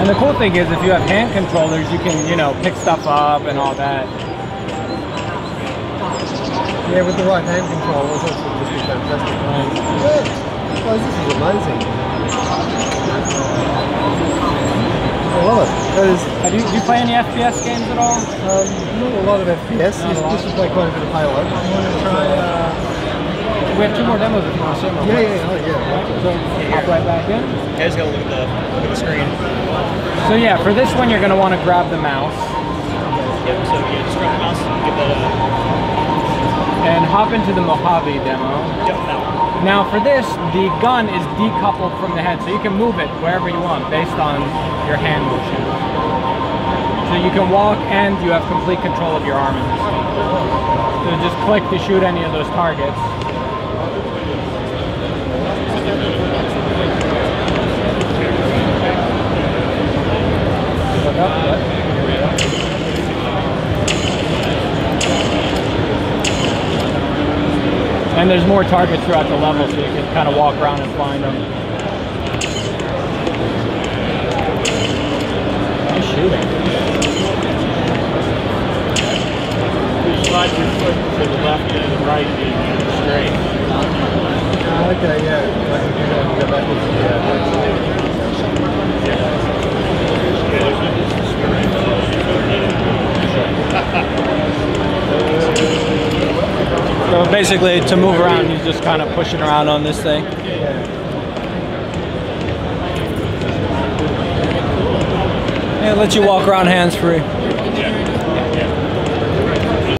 And the cool thing is if you have hand controllers, you can, you know, pick stuff up and all that. Yeah, with the right hand controllers, this would just be fantastic. Yeah. Guys, this is amazing. I love it. That is Have you, do you play any FPS games at all? um, not a lot of FPS. Not a Used lot. used play quite a bit of Halo. You want to try? Uh, We have two more demos if you want to see them. yeah, yeah, oh, yeah. So hop right back in. Yeah, just gotta look at the look at the screen. So yeah, for this one you're going to want to grab the mouse Yep. So yeah, just grab the mouse, and give that a and hop into the Mojave demo. yep that one. Now for this, the gun is decoupled from the head, so you can move it wherever you want based on your hand motion. So you can walk and you have complete control of your arm in this thing. So just click to shoot any of those targets. And there's more targets throughout the level, so you can kind of walk around and find them. Nice shooting. You slide your foot to the left and the right and straight. Okay, yeah. I can do that and basically, to move around, he's just kind of pushing around on this thing. Yeah, it lets you walk around hands free.